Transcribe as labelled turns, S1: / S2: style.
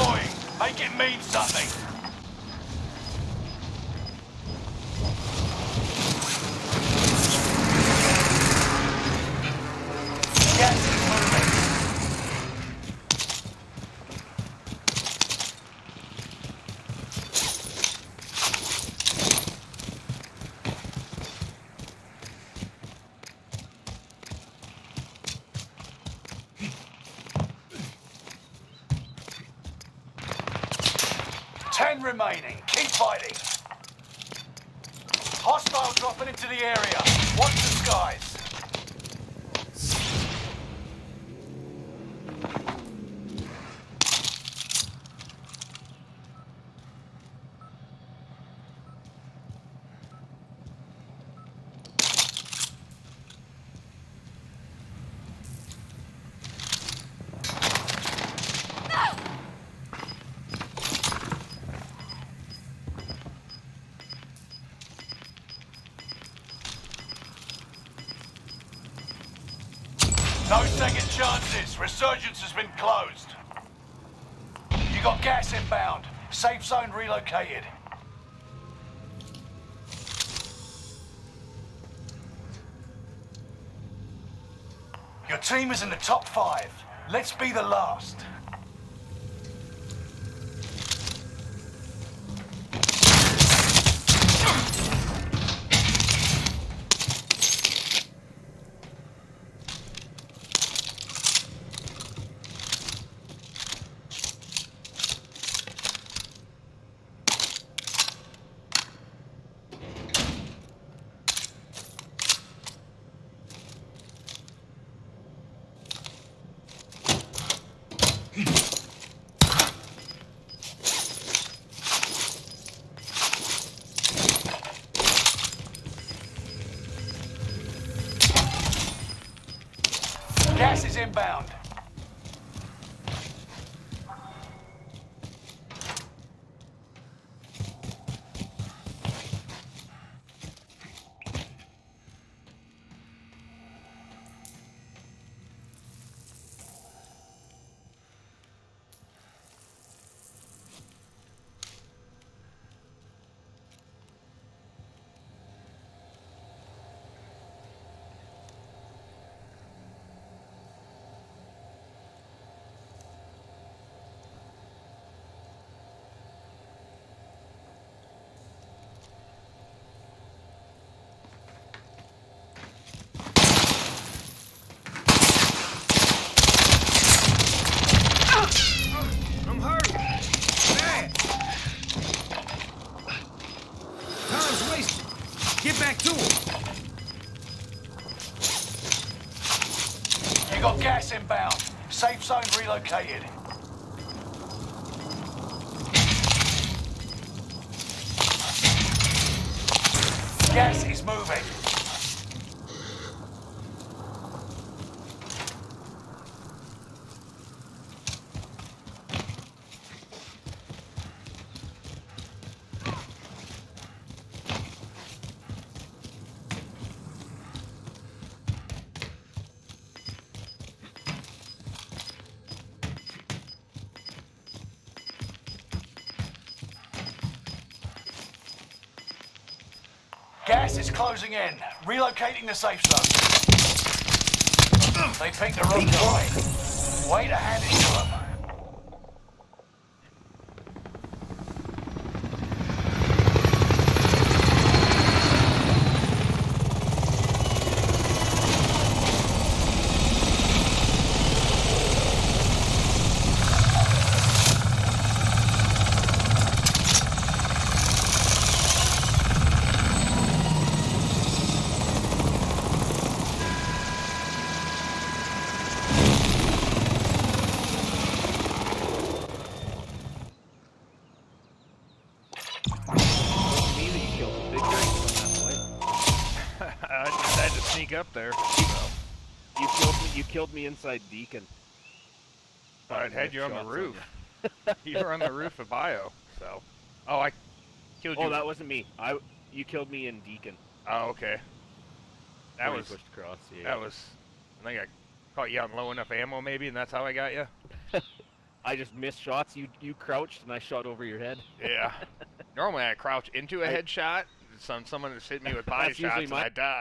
S1: deploying. Make it mean something. Gas is moving. Remaining. Keep fighting. Hostile dropping into the area. Watch the skies. No second chances. Resurgence has been closed. You got gas inbound. Safe zone relocated. Your team is in the top five. Let's be the last. Gas is inbound.
S2: Get back to him.
S1: You got gas inbound. Safe zone relocated. Gas is moving. Gas is closing in. Relocating the safe zone. They picked the wrong guy. Way to hand it them.
S3: me that you killed the big guy on that flight.
S4: I just had to sneak up there. So.
S3: You killed me. You killed me inside Decon.
S4: I
S3: Fucking
S4: had you on the roof.
S3: you.
S4: you were on the roof of Bio. So. Oh, I killed oh, you.
S3: Oh, that wasn't me. I. You killed me in Decon.
S4: Oh, okay. That was.
S3: pushed across. Yeah.
S4: That was. I think I caught you on low enough ammo, maybe, and that's how I got you.
S3: I just missed shots. You you crouched and I shot over your head.
S4: Yeah. Normally I crouch into a
S3: I-
S4: headshot. Some someone has hit me with body shots and I die.